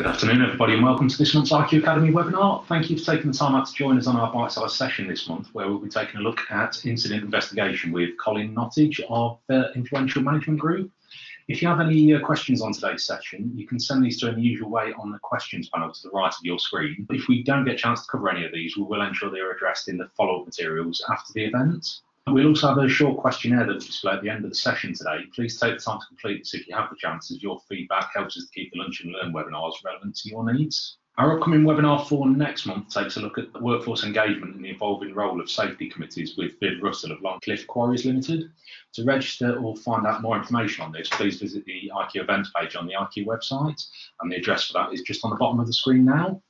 Good afternoon, everybody, and welcome to this month's IQ Academy webinar. Thank you for taking the time out to join us on our bite-sized session this month, where we'll be taking a look at incident investigation with Colin Nottage of the Influential Management Group. If you have any uh, questions on today's session, you can send these to the usual way on the questions panel to the right of your screen. If we don't get a chance to cover any of these, we will ensure they are addressed in the follow-up materials after the event. We'll also have a short questionnaire that will display at the end of the session today. Please take the time to complete this if you have the chance, as your feedback helps us to keep the Lunch and Learn webinars relevant to your needs. Our upcoming webinar for next month takes a look at the workforce engagement and the evolving role of safety committees with Viv Russell of Longcliffe Quarries Limited. To register or find out more information on this, please visit the IQ events page on the IQ website, and the address for that is just on the bottom of the screen now.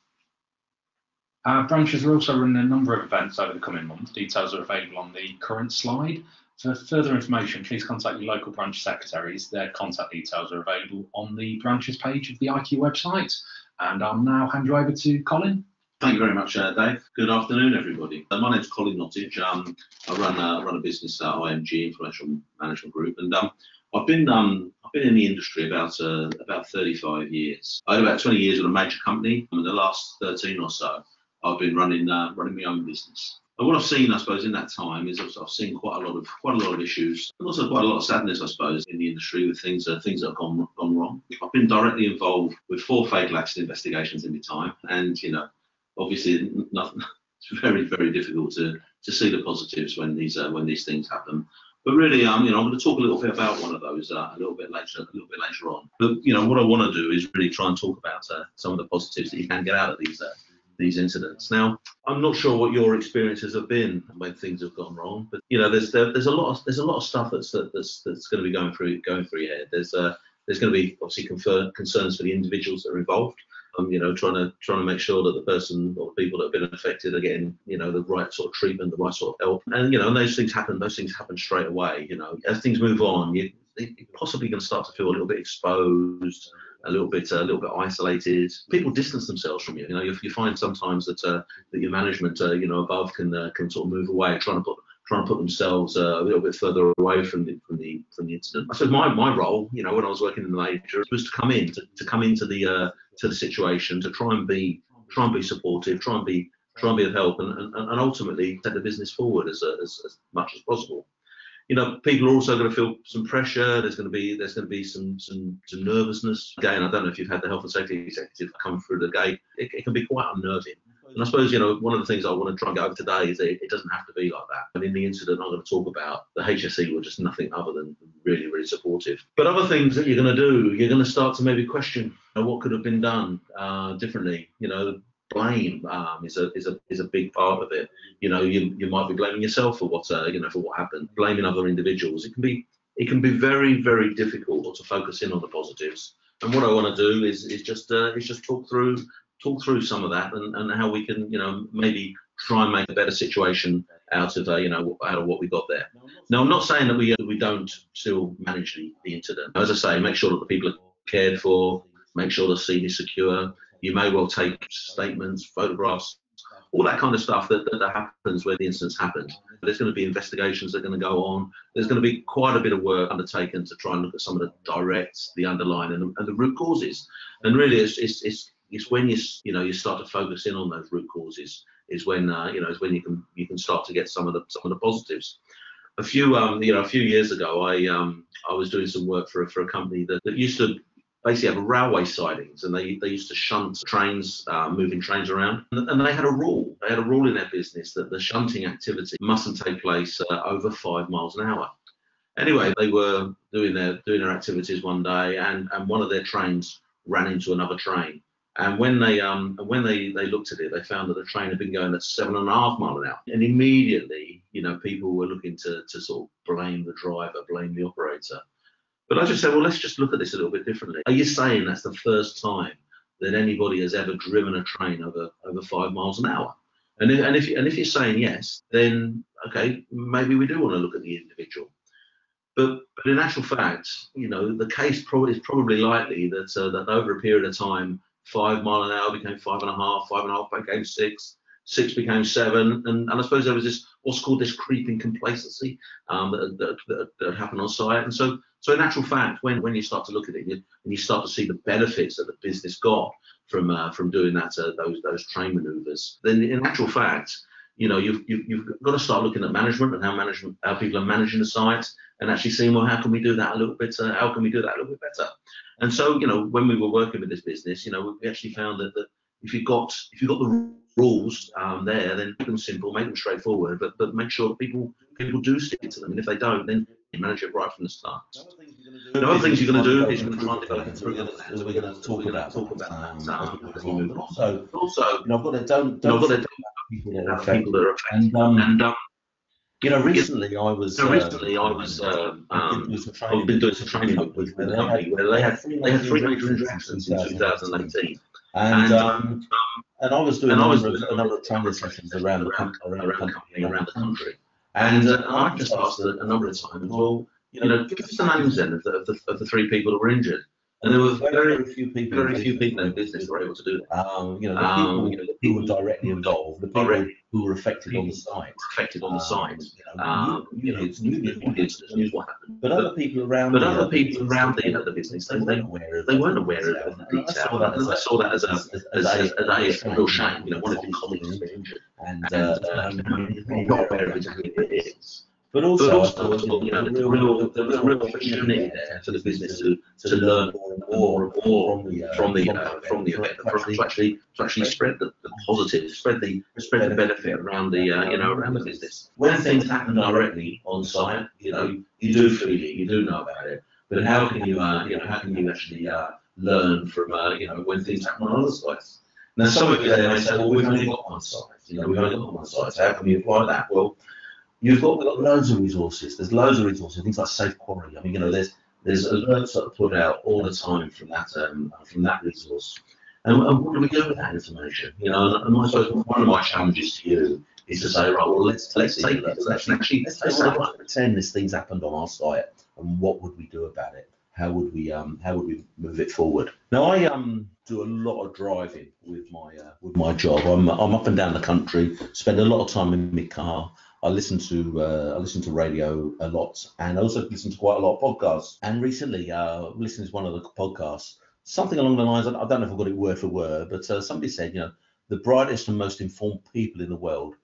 Our branches are also running a number of events over the coming months. Details are available on the current slide. For further information, please contact your local branch secretaries. Their contact details are available on the branches page of the IQ website. And I'll now hand you over to Colin. Thank you very much, uh, Dave. Good afternoon, everybody. Uh, my name's Colin Nottage. Um, I run, uh, run a business at IMG Influential Management Group, and um, I've been um, I've been in the industry about uh, about 35 years. I had about 20 years with a major company, and the last 13 or so I've been running uh, running my own business. And what I've seen, I suppose, in that time is I've, I've, seen quite a lot of quite a lot of issues, and also quite a lot of sadness, I suppose, in the industry with things uh, things that have gone gone wrong. I've been directly involved with four fatal accident investigations in my time, and you know, obviously, nothing. It's very very difficult to to see the positives when these uh, when these things happen. But really, um, you know, I'm going to talk a little bit about one of those uh, a little bit later, a little bit later on. But you know, what I want to do is really try and talk about uh, some of the positives that you can get out of these uh, these incidents. Now, I'm not sure what your experiences have been when things have gone wrong, but you know, there's there, there's a lot of there's a lot of stuff that's that's that's going to be going through going through head. There's uh, there's going to be obviously confer- concerns for the individuals that are involved. Um, you know, trying to trying to make sure that the person or the people that have been affected are getting, you know, the right sort of treatment, the right sort of help. And you know, and those things happen. Those things happen straight away. You know, as things move on, you, you're possibly going to start to feel a little bit exposed a little bit a little bit isolated. People distance themselves from you. You know, you, you find sometimes that uh, that your management, uh, you know, above can uh, can sort of move away, trying to put trying to put themselves uh, a little bit further away from the from the from the incident. I suppose my, my role, you know, when I was working in the major, was to come in to, to come into the uh, to the situation, to try and be try and be supportive, try and be try and be of help, and, and, and ultimately take the business forward as, as, as much as possible you know, people are also going to feel some pressure. There's going to be there's going to be some some, some nervousness. Again, I don't know if you've had the health and safety executive come through the gate. It, it can be quite unnerving. And I suppose, you know, one of the things I want to try and get over today is that it doesn't have to be like that. And in the incident I'm going to talk about, the HSE were just nothing other than really, really supportive. But other things that you're going to do, you're going to start to maybe question you know, what could have been done uh, differently. You know, blame um, is a is a is a big part of it. You know, you you might be blaming yourself for what uh, you know for what happened, blaming other individuals. It can be it can be very very difficult to focus in on the positives. And what I want to do is is just uh, is just talk through talk through some of that and, and how we can you know maybe try and make a better situation out of uh, you know out of what we got there. Now I'm not saying that we uh, we don't still manage the, the incident. As I say, make sure that the people are cared for, make sure the scene is secure, you may well take statements, photographs, all that kind of stuff that, that, happens where the incidents happened. There's going to be investigations that are going to go on. There's going to be quite a bit of work undertaken to try and look at some of the directs, the underlying, and, and the root causes. And really, it's, it's, it's, it's when you you know you start to focus in on those root causes is when uh, you know is when you can you can start to get some of the some of the positives. A few um, you know a few years ago, I um, I was doing some work for for a company that, that used to basically have railway sidings and they, they used to shunt trains, uh, moving trains around. And they had a rule. They had a rule in their business that the shunting activity mustn't take place uh, over five miles an hour. Anyway, they were doing their doing their activities one day, and, and one of their trains ran into another train. And when they um when they, they looked at it, they found that the train had been going at seven and a half mile an hour. And immediately, you know, people were looking to to sort of blame the driver, blame the operator. But I just said, well, let's just look at this a little bit differently. Are you saying that's the first time that anybody has ever driven a train over over five miles an hour? And if, and if and if you're saying yes, then okay, maybe we do want to look at the individual. But but in actual fact, you know, the case probably is probably likely that uh, that over a period of time, five mile an hour became five and a half, five and a half became six, six became seven, and, and I suppose there was this what's called this creeping complacency um, that, that, that, that happened on site, and so So in actual fact, when, when you start to look at it and you start to see the benefits that the business got from uh, from doing that uh, those those train manoeuvres, then in actual fact, you know you've, you've, you've got to start looking at management and how management how people are managing the site and actually seeing well how can we do that a little bit uh, how can we do that a little bit better. And so you know when we were working with this business, you know we actually found that, that if you got if you got the rules um, there, then make them simple, make them straightforward, but but make sure that people people do stick to them. And if they don't, then you manage it right from the start. The other things you're going to do is you're going to try and develop improvement as we're going to talk about talk about that um, as we move on. So, also, you know, I've got to don't don't what they people that do are have people that are affected. And um, And um, you know, recently I was so uh, recently I was um, I've been um, doing some I've training been doing some training with, with the company where they had they had three major interactions in 2018. and and, um, and I was doing and a I was doing a number of training sessions around the around the around the company company, around the country. And uh, I've just asked a, a number of times, well, you know, give us the names then of the, of the, of the three people that were injured. And there were very, few people, very few people in business that were able to do that. Um, you know, the Um, people you know, the who were directly involved, the people directly who were affected on the site. affected on the site. Um, you know, Um, you know, it's new, news, news, news what happened. But other people around, But the, other people business, around the, the business, they, they aware of they weren't aware of the detail. And I saw that as a, as, as, as, as a, a real shame. You know, one of your colleagues been injured. And, uh, um, you not aware of exactly what it is. but But also, I also, you know, a real, there was a real opportunity there for the business to, to learn more and more and more from the uh, from the uh, from the event, to actually to actually spread the, the positive, spread the spread the benefit around the uh, you know around the business. When things happen directly on site, you know you do feel it, you do know about it. But how can you uh, you know how can you actually uh, learn from uh, you know when things happen on other sites? Now some of you there may say, well, we've only got one site. You know, we've only got one site. So how can we apply that? Well, you've got, we've got loads of resources. There's loads of resources. Things like Safe Quarry. I mean, you know, there's there's alerts that are put out all the time from that um, from that resource. And, and what do we do with that information? You know, and, and I suppose one of my challenges to you is to say, right, well, let's let's take let's actually Let's let's say, say, let's pretend this thing's happened on our site, and what would we do about it? How would we um how would we move it forward? Now I um do a lot of driving with my uh, with my job. I'm I'm up and down the country, spend a lot of time in my car. I listen to uh, I listen to radio a lot, and I also listen to quite a lot of podcasts. And recently, uh, listening to one of the podcasts, something along the lines. I I don't know if I've got it word for word, but uh, somebody said, you know, the brightest and most informed people in the world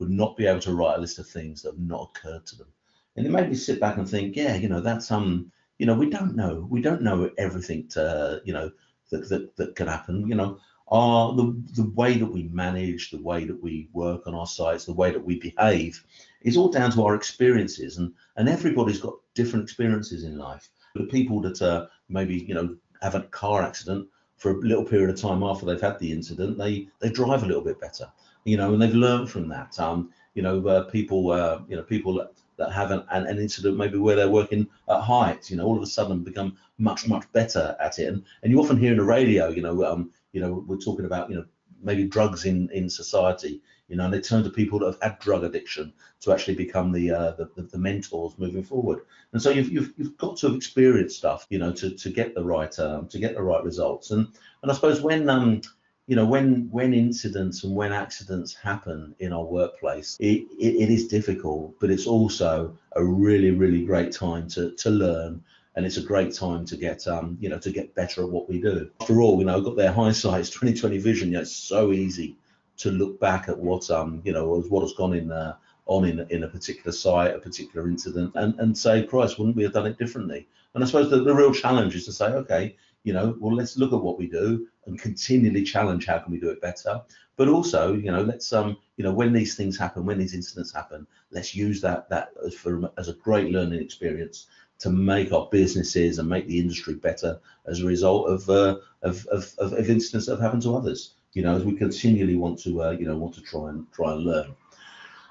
would not be able to write a list of things that have not occurred to them. And it made me sit back and think, yeah, you know, that's um, you know, we don't know, we don't know everything to, you know, that that, that can happen. You know, our the the way that we manage, the way that we work on our sites, the way that we behave, is all down to our experiences, and and everybody's got different experiences in life. The people that uh, maybe you know have a car accident for a little period of time after they've had the incident, they they drive a little bit better, you know, and they've learned from that. Um, you know, uh, people, uh, you know, people that, have an, an, an incident maybe where they're working at height, you know, all of a sudden become much much better at it. And and you often hear in the radio, you know, um, you know, we're talking about, you know, maybe drugs in in society, you know, and they turn to people that have had drug addiction to actually become the uh, the, the, the mentors moving forward. And so you've, you've you've got to have experienced stuff, you know, to to get the right um, to get the right results. And and I suppose when um you know when when incidents and when accidents happen in our workplace it, it, it is difficult but it's also a really really great time to to learn and it's a great time to get um you know to get better at what we do. After all you know got their hindsight's 2020 vision know, it's so easy to look back at what um you know what has gone in there on in, in a particular site a particular incident and and say christ wouldn't we have done it differently? And i suppose the, the real challenge is to say okay you know well let's look at what we do and continually challenge how can we do it better. But also you know let's um you know when these things happen when these incidents happen let's use that that as for as a great learning experience to make our businesses and make the industry better as a result of uh, of, of, of incidents that have happened to others. You know as we continually want to uh, you know want to try and try and learn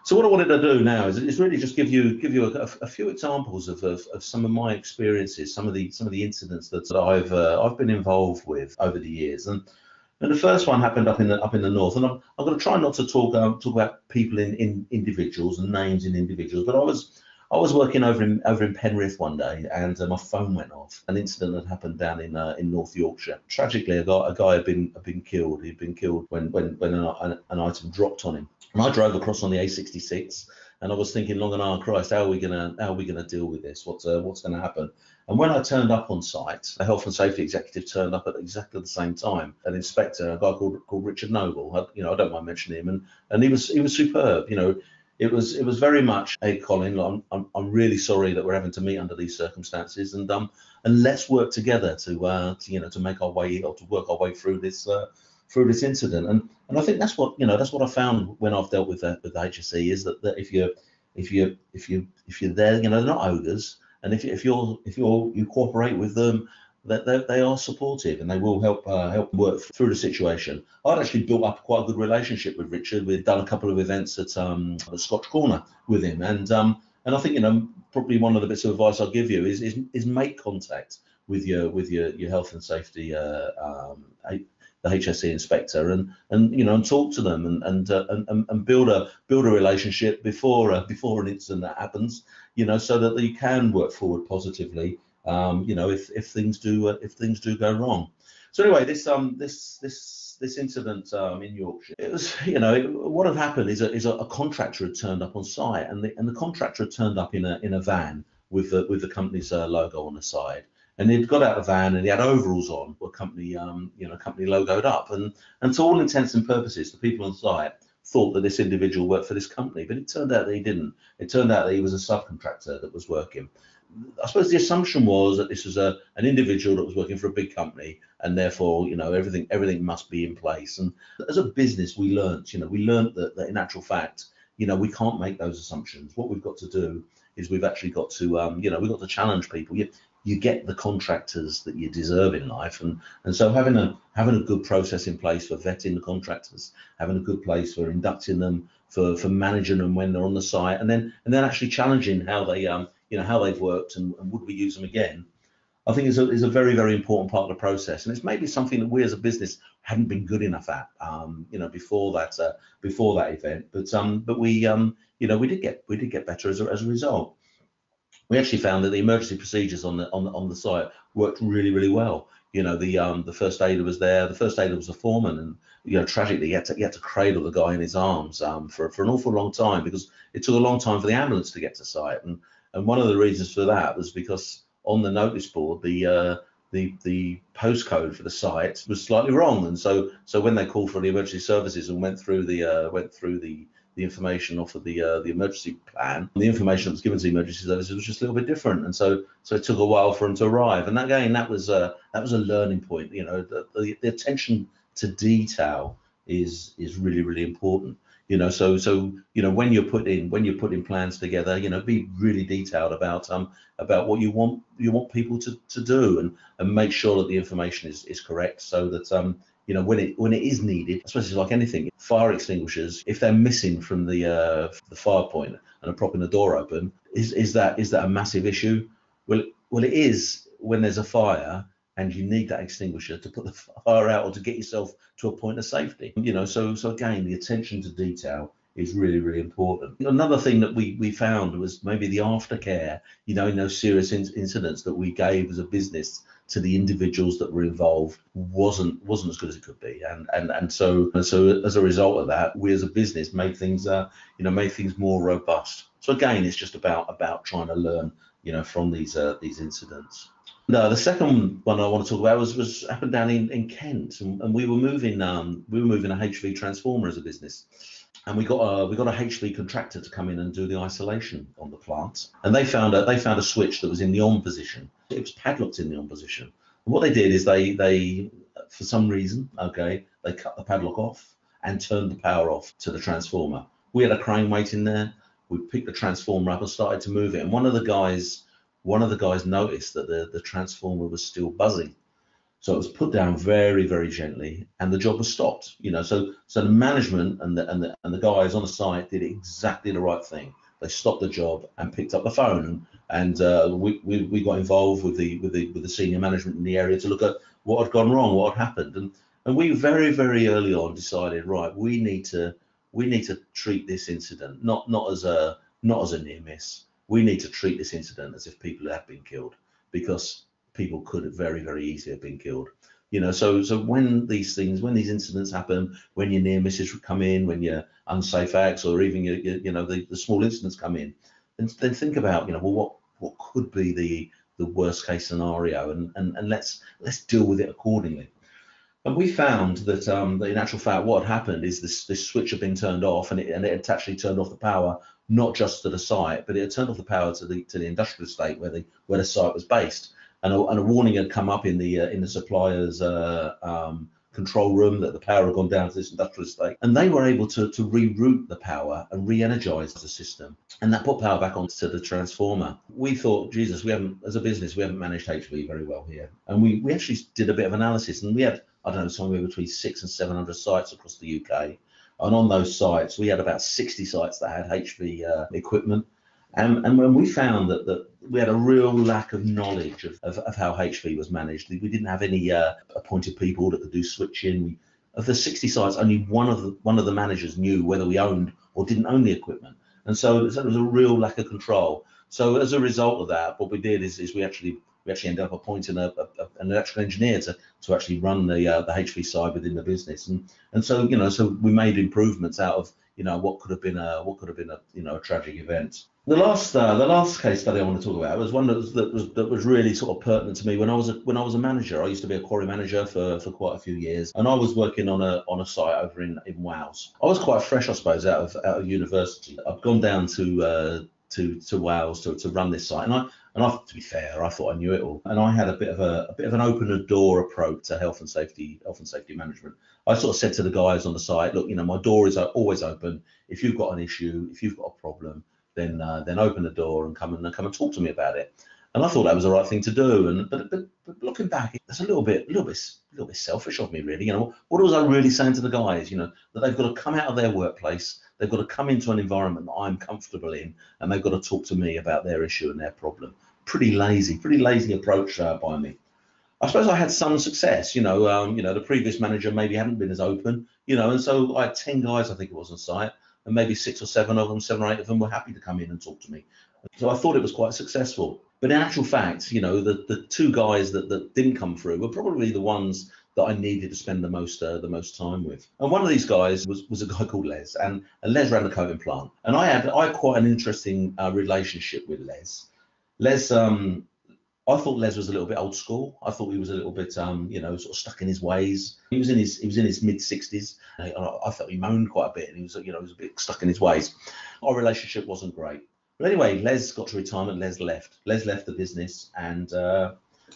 so what I wanted to do now is, is really just give you give you a, a few examples of, of, of some of my experiences, some of the some of the incidents that I've uh, I've been involved with over the years. And and the first one happened up in the up in the north. And I'm, I'm going to try not to talk um, talk about people in, in individuals and names in individuals, but I was I was working over in over in Penrith one day, and uh, my phone went off. An incident had happened down in uh, in North Yorkshire. Tragically, a guy a guy had been had been killed. He'd been killed when when when an, an, an item dropped on him. And I drove across on the A66 and I was thinking long and hard, Christ, how are we gonna how are we gonna deal with this? What's uh, what's gonna happen? And when I turned up on site, a health and safety executive turned up at exactly the same time. An inspector, a guy called called Richard Noble. I, you know, I don't mind mentioning him, and and he was he was superb. You know, it was it was very much, hey Colin, I'm, I'm I'm really sorry that we're having to meet under these circumstances, and um and let's work together to uh to, you know to make our way or to work our way through this uh, through this incident. And and I think that's what you know that's what I found when I've dealt with the, with the HSE is that, that if you if you if you if you're there, you know they're not ogres, and if if you're if you're you cooperate with them that they, they, are supportive and they will help uh, help work through the situation. I'd actually built up quite a good relationship with Richard. We'd done a couple of events at um, the Scotch Corner with him, and um, and I think you know probably one of the bits of advice I'll give you is is, is make contact with your with your your health and safety uh, um, the HSE inspector and and you know and talk to them and and uh, and, and build a build a relationship before uh, before an incident that happens you know so that you can work forward positively um, you know, if, if things do uh, if things do go wrong. So anyway, this um this this this incident um, in Yorkshire, it was you know it, what had happened is a, is a, a, contractor had turned up on site and the and the contractor had turned up in a in a van with the with the company's uh, logo on the side. And he'd got out of the van and he had overalls on, a company, um, you know, company logoed up. And and to all intents and purposes, the people on site thought that this individual worked for this company, but it turned out that he didn't. It turned out that he was a subcontractor that was working. I suppose the assumption was that this was a an individual that was working for a big company, and therefore, you know, everything everything must be in place. And as a business, we learnt, you know, we learnt that, that in actual fact, you know, we can't make those assumptions. What we've got to do is we've actually got to, um, you know, we've got to challenge people. You, you get the contractors that you deserve in life, and and so having a having a good process in place for vetting the contractors, having a good place for inducting them, for for managing them when they're on the site, and then and then actually challenging how they um you know how they've worked and, and would we use them again i think is a, is a very very important part of the process. And it's maybe something that we as a business hadn't been good enough at um, you know before that uh, before that event. But um but we um you know we did get we did get better as a, as a result we actually found that the emergency procedures on the on the, on the site worked really really well. You know the um the first aider was there. The first aider was a foreman and you know tragically he had to, he had to cradle the guy in his arms um for, for an awful long time because it took a long time for the ambulance to get to site. And and one of the reasons for that was because on the notice board, the uh, the the postcode for the site was slightly wrong, and so so when they called for the emergency services and went through the uh, went through the the information off of the uh, the emergency plan, the information that was given to the emergency services was just a little bit different, and so so it took a while for them to arrive. And again, that was a that was a learning point. You know, the, the, the attention to detail is is really really important you know so so you know when you're putting when you're putting plans together you know be really detailed about um about what you want you want people to to do and and make sure that the information is is correct so that um you know when it when it is needed especially like anything fire extinguishers if they're missing from the uh the fire point and are propping the door open is is that is that a massive issue well well it is when there's a fire and you need that extinguisher to put the fire out or to get yourself to a point of safety. You know, so so again, the attention to detail is really really important. Another thing that we we found was maybe the aftercare. You know, in those serious in- incidents that we gave as a business to the individuals that were involved wasn't wasn't as good as it could be, and and and so and so as a result of that, we as a business made things uh you know made things more robust. So again, it's just about about trying to learn you know from these uh, these incidents. No, the second one I want to talk about was was happened down in, in Kent, and, and we were moving um we were moving a HV transformer as a business, and we got a we got a HV contractor to come in and do the isolation on the plant, and they found a they found a switch that was in the on position. It was padlocked in the on position. And what they did is they they for some reason okay they cut the padlock off and turned the power off to the transformer. We had a crane waiting there. We picked the transformer up and started to move it, and one of the guys one of the guys noticed that the, the transformer was still buzzing. So it was put down very, very gently, and the job was stopped. You know, so so the management and the and the and the guys on the site did exactly the right thing. They stopped the job and picked up the phone, and uh, we, we we got involved with the with the with the senior management in the area to look at what had gone wrong, what had happened, and and we very very early on decided right we need to we need to treat this incident not not as a not as a near miss we need to treat this incident as if people had been killed because people could very, very easily have been killed. You know, so so when these things, when these incidents happen, when your near misses come in, when your unsafe acts, or even your, your you know the, the small incidents come in, then, then think about you know well what what could be the the worst case scenario, and and, and let's let's deal with it accordingly. And we found that, um, that in actual fact, what had happened is this, this switch had been turned off, and it, and it had actually turned off the power not just to the site, but it had turned off the power to the to the industrial estate where the where the site was based and a, and a warning had come up in the uh, in the supplier's uh, um, control room that the power had gone down to this industrial estate, and they were able to to reroute the power and re-energize the system, and that put power back onto the transformer. We thought, Jesus, we haven't as a business we haven't managed HV very well here, and we we actually did a bit of analysis, and we had I don't know somewhere between six and seven hundred sites across the UK. And on those sites, we had about 60 sites that had HV uh, equipment. And, and when we found that, that we had a real lack of knowledge of, of, of how HV was managed, we didn't have any uh, appointed people that could do switching. Of the 60 sites, only one of the one of the managers knew whether we owned or didn't own the equipment, and so, so there was a real lack of control. So as a result of that, what we did is, is we actually we actually ended up appointing a, a, an electrical engineer to, to actually run the uh, the HV side within the business, and and so you know so we made improvements out of you know what could have been a what could have been a you know a tragic event. The last uh, the last case study I want to talk about was one that was, that was that was really sort of pertinent to me when I was a, when I was a manager. I used to be a quarry manager for, for quite a few years, and I was working on a on a site over in, in Wales. I was quite fresh, I suppose, out of out of university. I've gone down to uh, to to Wales to, to run this site, and I and I, to be fair, I thought I knew it all, and I had a bit of a, a bit of an open the door approach to health and safety health and safety management. I sort of said to the guys on the site, look, you know, my door is always open. If you've got an issue, if you've got a problem, then uh, then open the door and come and come and talk to me about it. And I thought that was the right thing to do. And but, but, but looking back, it's a little bit, little bit, a little bit selfish of me, really. You know, what was I really saying to the guys? You know, that they've got to come out of their workplace, they've got to come into an environment that I'm comfortable in, and they've got to talk to me about their issue and their problem. Pretty lazy, pretty lazy approach uh, by me. I suppose I had some success. You know, um, you know, the previous manager maybe hadn't been as open. You know, and so I had ten guys, I think it was on site and maybe six or seven of them, seven or eight of them were happy to come in and talk to me. So I thought it was quite successful. But in actual fact, you know, the, the two guys that, that didn't come through were probably the ones that I needed to spend the most uh, the most time with. And one of these guys was, was a guy called Les, and, and Les ran the coating plant. And I had I had quite an interesting uh, relationship with Les. Les um, I thought Les was a little bit old school. I thought he was a little bit, um, you know, sort of stuck in his ways. He was in his he was in his mid sixties. I, I felt he moaned quite a bit, and he was, you know, he was a bit stuck in his ways. Our relationship wasn't great. But anyway, Les got to retirement. Les left. Les left the business, and uh,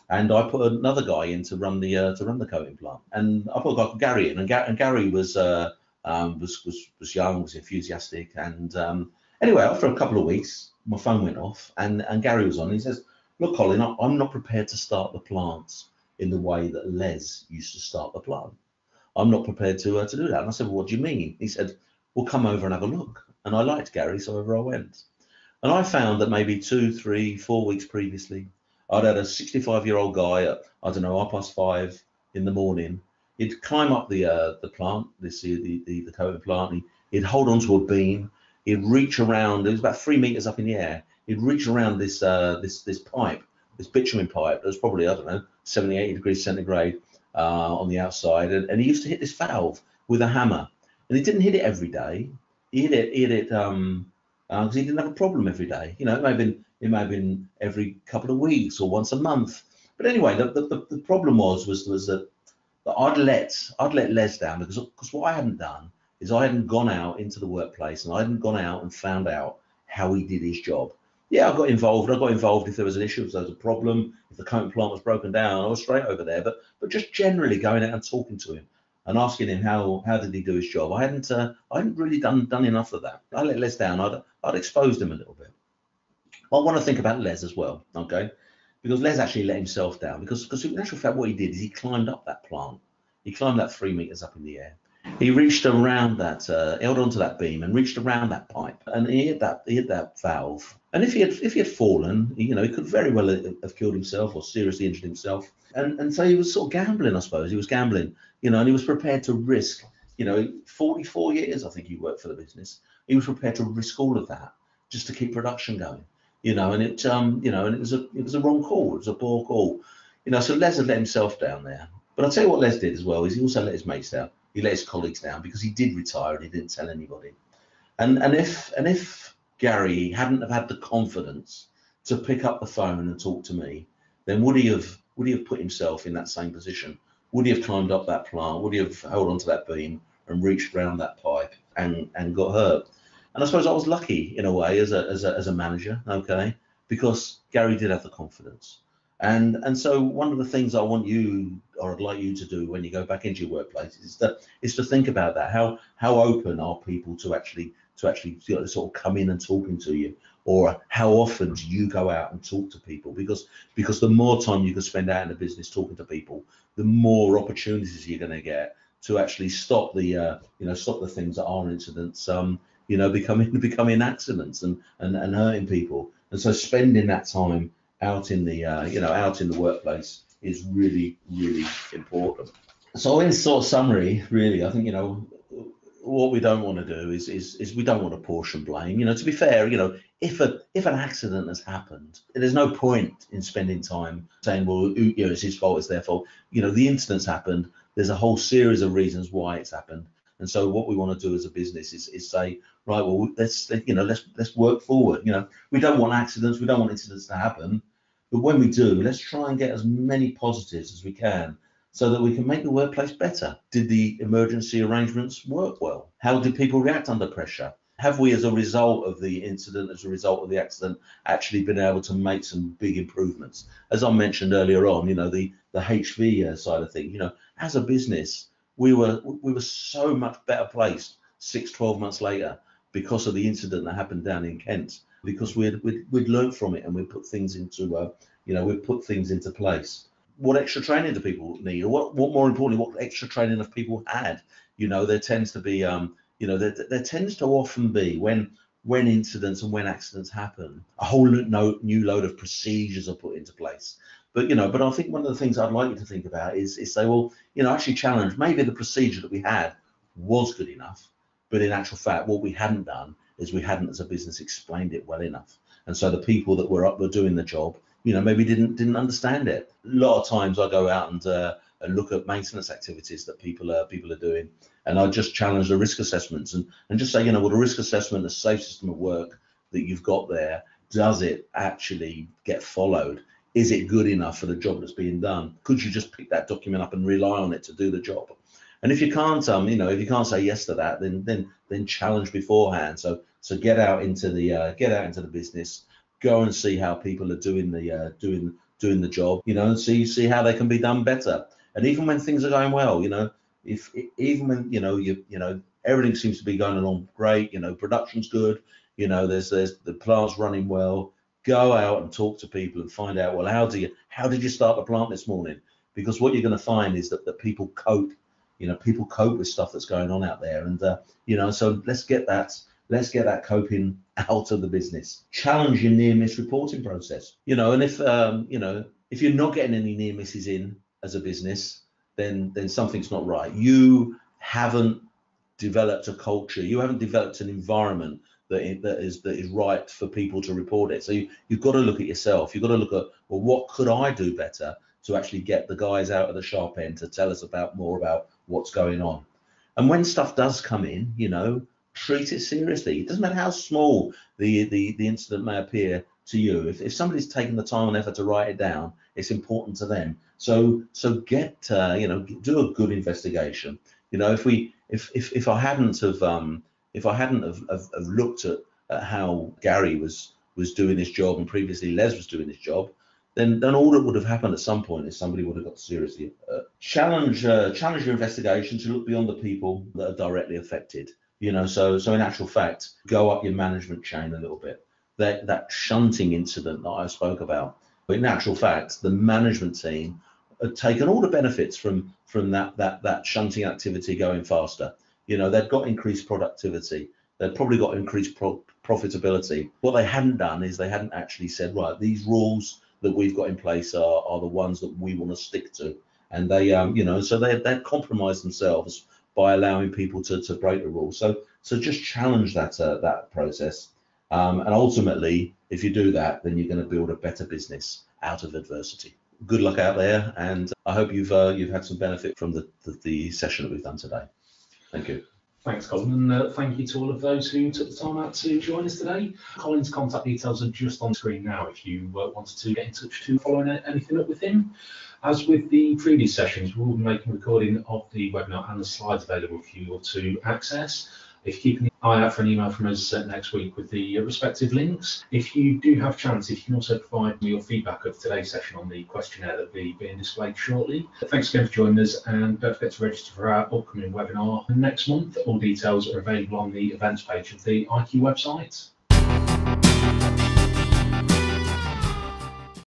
and I put another guy in to run the uh, to run the coating plant. And I put a guy called Gary in, and, Ga- and Gary was uh, um, was was was young, was enthusiastic, and um, anyway, after a couple of weeks, my phone went off, and and Gary was on. And he says look, Colin, I'm not prepared to start the plants in the way that Les used to start the plant. I'm not prepared to uh, to do that. And I said, well, what do you mean? He said, well, come over and have a look. And I liked Gary, so over I went. And I found that maybe two, three, four weeks previously, I'd had a 65 year old guy at, I don't know, half past five in the morning. He'd climb up the uh, the plant, this the the, the coating plant. He, he'd hold onto a beam. He'd reach around. It was about three meters up in the air he'd reach around this uh, this this pipe, this bitumen pipe that was probably I don't know 70, 80 degrees centigrade uh, on the outside, and, and he used to hit this valve with a hammer, and he didn't hit it every day. He hit it, he hit it um because uh, he didn't have a problem every day. You know, it may have been it may have been every couple of weeks or once a month. But anyway, the, the, the problem was was was that, that I'd let I'd let Les down because because what I hadn't done is I hadn't gone out into the workplace and I hadn't gone out and found out how he did his job yeah, I got involved. I got involved if there was an issue, if there was a problem, if the coating plant was broken down, I was straight over there. But but just generally going out and talking to him and asking him how how did he do his job. I hadn't uh, I hadn't really done done enough of that. I let Les down. I'd I'd exposed him a little bit. I want to think about Les as well, okay? Because Les actually let himself down because because in actual fact what he did is he climbed up that plant. He climbed that three meters up in the air he reached around that, uh, held onto that beam and reached around that pipe, and he hit that, he hit that valve. And if he had, if he had fallen, you know, he could very well have killed himself or seriously injured himself. And and so he was sort of gambling, I suppose. He was gambling, you know, and he was prepared to risk, you know, 44 years, I think he worked for the business. He was prepared to risk all of that just to keep production going, you know. And it, um, you know, and it was a, it was a wrong call. It was a poor call You know, so Les had let himself down there. But I'll tell you what Les did as well is he also let his mates down. He let his colleagues down because he did retire and he didn't tell anybody. And and if and if Gary hadn't have had the confidence to pick up the phone and talk to me, then would he have would he have put himself in that same position? Would he have climbed up that plant? Would he have held onto that beam and reached around that pipe and and got hurt? And I suppose I was lucky in a way as a as a as a manager, okay, because Gary did have the confidence. And and so one of the things I want you or I'd like you to do when you go back into your workplace is is to think about that. How how open are people to actually to actually you know, sort of come in and talking to you, or how often do you go out and talk to people? Because because the more time you can spend out in the business talking to people, the more opportunities you're going to get to actually stop the uh, you know stop the things that are incidents um you know becoming becoming accidents and and, and hurting people. And so spending that time out in the uh, you know out in the workplace is really really important. So in sort of summary, really, I think you know what we don't want to do is, is is we don't want to portion blame. You know, to be fair, you know, if a if an accident has happened, there's no point in spending time saying, well, you know, it's his fault, it's their fault. You know, the incident's happened. There's a whole series of reasons why it's happened. And so what we want to do as a business is, is say, right, well, let's you know, let's let's work forward. You know, we don't want accidents, we don't want incidents to happen. But when we do, let's try and get as many positives as we can so that we can make the workplace better. Did the emergency arrangements work well? How did people react under pressure? Have we, as a result of the incident, as a result of the accident, actually been able to make some big improvements? As I mentioned earlier on, you know, the the HV uh, side of things, you know, as a business, we were we were so much better placed six, 12 months later because of the incident that happened down in Kent, because we'd we'd, we'd learned from it and we put things into, uh, you know, we put things into place what extra training do people need, or what, what more importantly, what extra training have people had? You know, there tends to be, um, you know, there, there tends to often be when when incidents and when accidents happen, a whole no, new load of procedures are put into place. But you know, but I think one of the things I'd like you to think about is is say, well, you know, actually challenge maybe the procedure that we had was good enough, but in actual fact, what we hadn't done is we hadn't, as a business, explained it well enough. And so the people that were up were doing the job you know maybe didn't didn't understand it. A lot of times I go out and uh, and look at maintenance activities that people are people are doing, and I just challenge the risk assessments and and just say you know what a risk assessment, a safe system of work that you've got there, does it actually get followed? Is it good enough for the job that's being done? Could you just pick that document up and rely on it to do the job? And if you can't, um, you know, if you can't say yes to that, then then then challenge beforehand. So so get out into the uh, get out into the business go and see how people are doing the uh, doing doing the job, you know, and see see how they can be done better. And even when things are going well, you know, if even when you know you you know everything seems to be going along great, you know, production's good, you know, there's there's the plant's running well. Go out and talk to people and find out well how do you how did you start the plant this morning? Because what you're going to find is that that people cope, you know, people cope with stuff that's going on out there, and uh, you know, so let's get that Let's get that coping out of the business. Challenge your near miss reporting process. You know, and if um, you know if you're not getting any near misses in as a business, then then something's not right. You haven't developed a culture. You haven't developed an environment that, that is that is right for people to report it. So you, you've got to look at yourself. You've got to look at well, what could I do better to actually get the guys out of the sharp end to tell us about more about what's going on. And when stuff does come in, you know, treat it seriously. It doesn't matter how small the, the, the incident may appear to you. If, if somebody's taken the time and effort to write it down, it's important to them. So so get uh, you know do a good investigation. You know if we if if, if I hadn't have um, if I hadn't have, have, have looked at, at how Gary was was doing his job and previously Les was doing his job, then then all that would have happened at some point is somebody would have got seriously uh, challenge uh, challenge your investigation to look beyond the people that are directly affected you know, so so in actual fact, go up your management chain a little bit. That that shunting incident that I spoke about. But in actual fact, the management team had taken all the benefits from from that that that shunting activity going faster. You know, they'd got increased productivity. They'd probably got increased pro- profitability. What they hadn't done is they hadn't actually said, right, these rules that we've got in place are, are the ones that we want to stick to. And they, um, you know, so they they compromised themselves by allowing people to, to break the rules. So so just challenge that uh, that process, um, and ultimately, if you do that, then you're going to build a better business out of adversity. good luck out there, and I hope you've uh, you've had some benefit from the, the the session that we've done today. Thank you. Thanks, Colin, and uh, thank you to all of those who took the time out to join us today. Colin's contact details are just on screen now if you uh, wanted to get in touch to follow anything up with him. As with the previous sessions, we will be making a recording of the webinar and the slides available for you to access. If you keep eye out for an email from us next week with the respective links. If you do have chance, if you can also provide me your feedback of today's session on the questionnaire that will be being displayed shortly. Thanks again for joining us and don't forget to register for our upcoming webinar next month. All details are available on the events page of the IQ website.